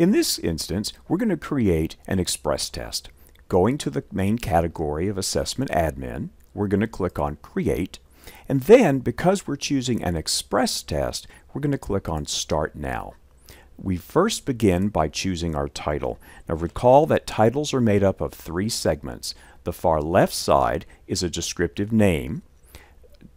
In this instance, we're going to create an express test. Going to the main category of Assessment Admin, we're going to click on Create, and then because we're choosing an express test, we're going to click on Start Now. We first begin by choosing our title. Now recall that titles are made up of three segments. The far left side is a descriptive name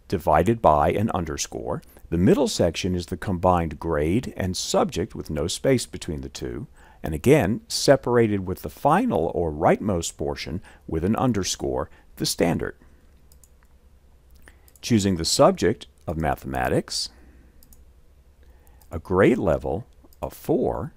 divided by an underscore. The middle section is the combined grade and subject with no space between the two, and again separated with the final or rightmost portion with an underscore, the standard. Choosing the subject of mathematics, a grade level of 4,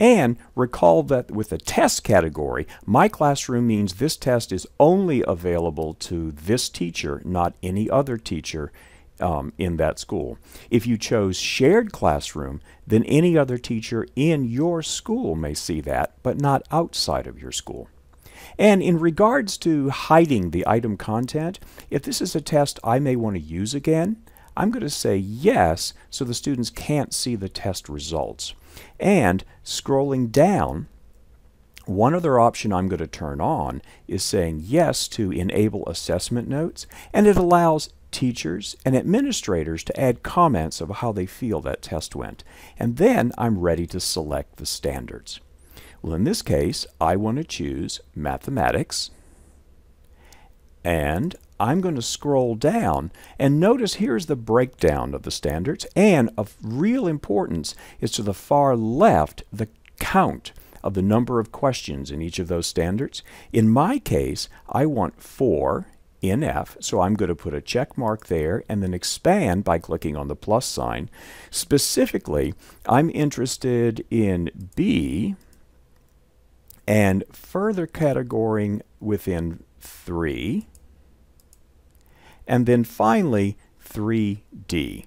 and recall that with the test category, my classroom means this test is only available to this teacher, not any other teacher um, in that school. If you chose shared classroom, then any other teacher in your school may see that, but not outside of your school. And in regards to hiding the item content, if this is a test I may want to use again, I'm going to say yes so the students can't see the test results. And scrolling down, one other option I'm going to turn on is saying yes to enable assessment notes, and it allows teachers and administrators to add comments of how they feel that test went. And then I'm ready to select the standards. Well, in this case, I want to choose mathematics, and I'm going to scroll down and notice here's the breakdown of the standards and of real importance is to the far left the count of the number of questions in each of those standards. In my case, I want four in so I'm going to put a check mark there and then expand by clicking on the plus sign. Specifically, I'm interested in B and further categorizing within 3 and then finally 3D.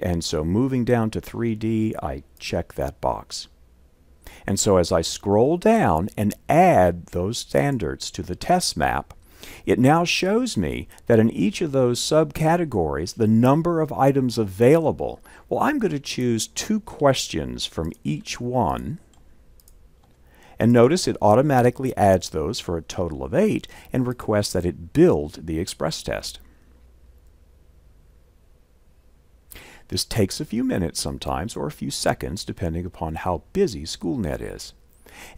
And so moving down to 3D, I check that box. And so as I scroll down and add those standards to the test map, it now shows me that in each of those subcategories, the number of items available. Well, I'm going to choose two questions from each one. And notice it automatically adds those for a total of eight and requests that it build the express test. This takes a few minutes sometimes, or a few seconds, depending upon how busy SchoolNet is.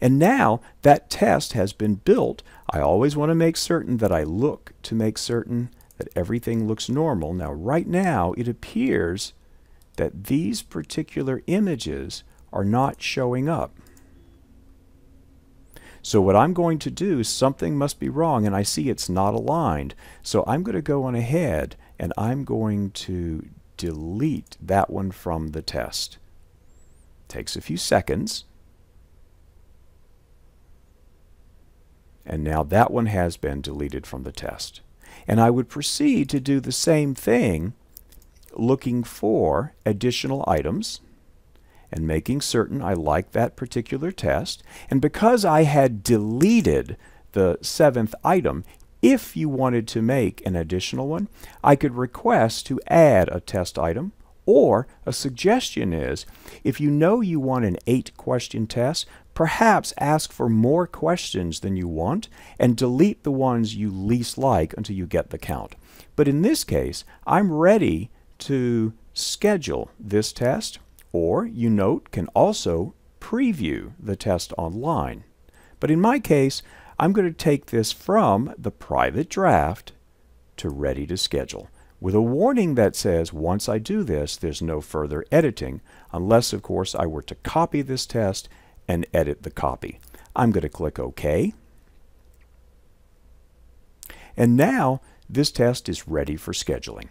And now that test has been built, I always want to make certain that I look to make certain that everything looks normal. Now right now it appears that these particular images are not showing up. So what I'm going to do, something must be wrong and I see it's not aligned. So I'm going to go on ahead and I'm going to delete that one from the test. Takes a few seconds. And now that one has been deleted from the test. And I would proceed to do the same thing looking for additional items and making certain I like that particular test. And because I had deleted the seventh item, if you wanted to make an additional one, I could request to add a test item or a suggestion is, if you know you want an eight question test, perhaps ask for more questions than you want and delete the ones you least like until you get the count. But in this case, I'm ready to schedule this test, or you note can also preview the test online. But in my case, I'm going to take this from the private draft to ready to schedule with a warning that says once I do this, there's no further editing, unless, of course, I were to copy this test and edit the copy. I'm going to click OK. And now this test is ready for scheduling.